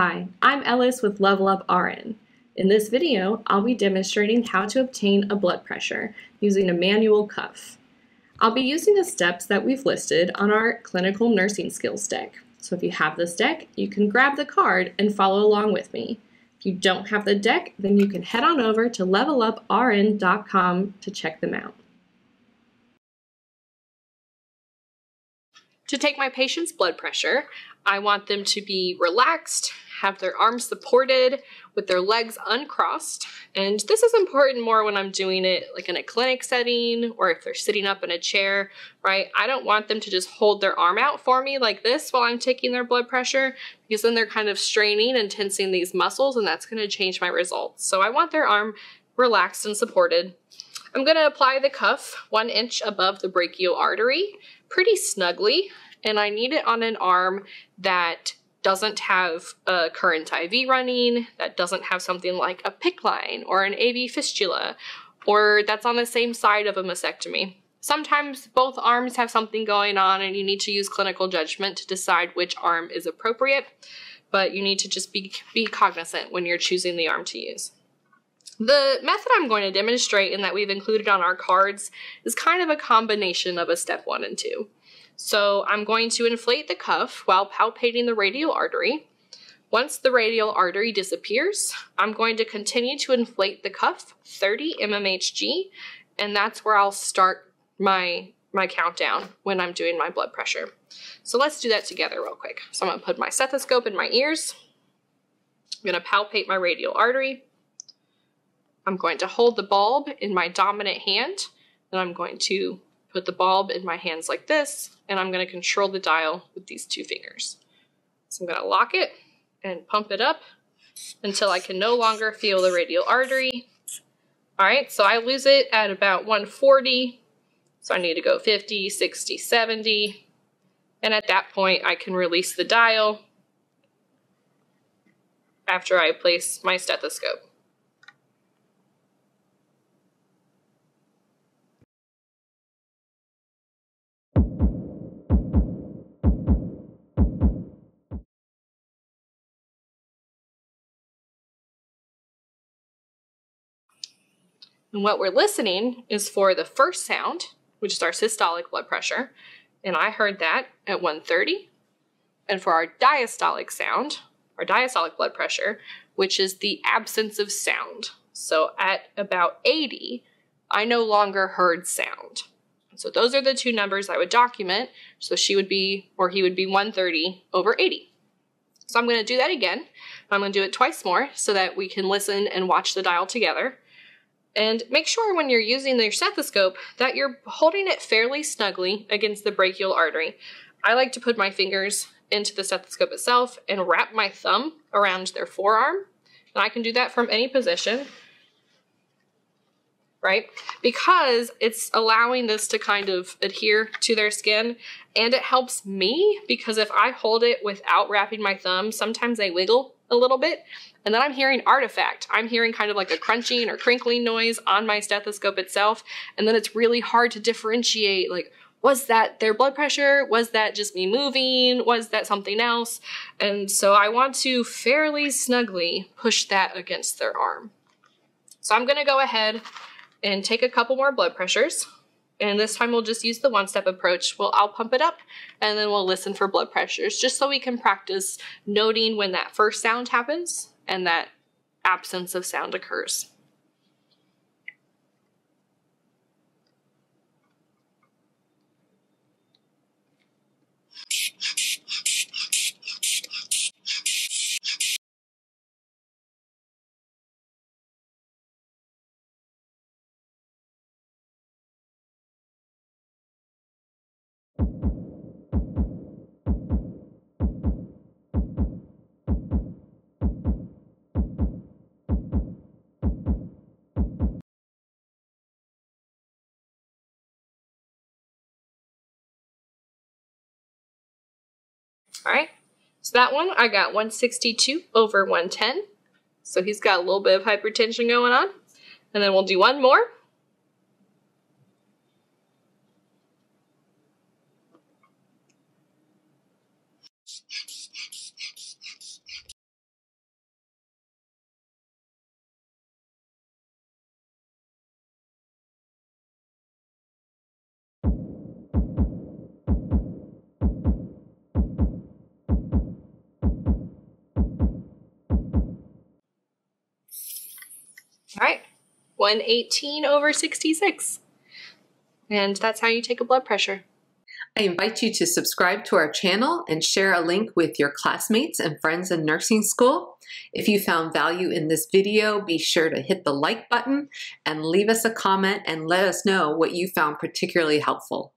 Hi, I'm Ellis with Level Up RN. In this video, I'll be demonstrating how to obtain a blood pressure using a manual cuff. I'll be using the steps that we've listed on our clinical nursing skills deck. So if you have this deck, you can grab the card and follow along with me. If you don't have the deck, then you can head on over to leveluprn.com to check them out. To take my patient's blood pressure, I want them to be relaxed, have their arms supported with their legs uncrossed. And this is important more when I'm doing it like in a clinic setting or if they're sitting up in a chair, right? I don't want them to just hold their arm out for me like this while I'm taking their blood pressure because then they're kind of straining and tensing these muscles and that's gonna change my results. So I want their arm relaxed and supported. I'm gonna apply the cuff one inch above the brachial artery pretty snugly and I need it on an arm that doesn't have a current IV running, that doesn't have something like a PICC line or an AV fistula, or that's on the same side of a mastectomy. Sometimes both arms have something going on and you need to use clinical judgment to decide which arm is appropriate, but you need to just be, be cognizant when you're choosing the arm to use. The method I'm going to demonstrate and that we've included on our cards is kind of a combination of a step one and two. So I'm going to inflate the cuff while palpating the radial artery. Once the radial artery disappears, I'm going to continue to inflate the cuff 30 mmHg, and that's where I'll start my, my countdown when I'm doing my blood pressure. So let's do that together real quick. So I'm gonna put my stethoscope in my ears. I'm gonna palpate my radial artery. I'm going to hold the bulb in my dominant hand, and I'm going to put the bulb in my hands like this, and I'm going to control the dial with these two fingers. So I'm going to lock it and pump it up until I can no longer feel the radial artery. All right, so I lose it at about 140, so I need to go 50, 60, 70, and at that point I can release the dial after I place my stethoscope. And what we're listening is for the first sound, which is our systolic blood pressure, and I heard that at 130. And for our diastolic sound, our diastolic blood pressure, which is the absence of sound. So at about 80, I no longer heard sound. So those are the two numbers I would document. So she would be, or he would be 130 over 80. So I'm going to do that again. I'm going to do it twice more so that we can listen and watch the dial together. And make sure when you're using your stethoscope that you're holding it fairly snugly against the brachial artery. I like to put my fingers into the stethoscope itself and wrap my thumb around their forearm. And I can do that from any position, right? Because it's allowing this to kind of adhere to their skin and it helps me because if I hold it without wrapping my thumb, sometimes they wiggle a little bit and then I'm hearing artifact. I'm hearing kind of like a crunching or crinkling noise on my stethoscope itself. And then it's really hard to differentiate like, was that their blood pressure? Was that just me moving? Was that something else? And so I want to fairly snugly push that against their arm. So I'm gonna go ahead and take a couple more blood pressures. And this time we'll just use the one-step approach. We'll I'll pump it up and then we'll listen for blood pressures just so we can practice noting when that first sound happens and that absence of sound occurs. All right, so that one I got 162 over 110. So he's got a little bit of hypertension going on. And then we'll do one more. 118 over 66. And that's how you take a blood pressure. I invite you to subscribe to our channel and share a link with your classmates and friends in nursing school. If you found value in this video, be sure to hit the like button and leave us a comment and let us know what you found particularly helpful.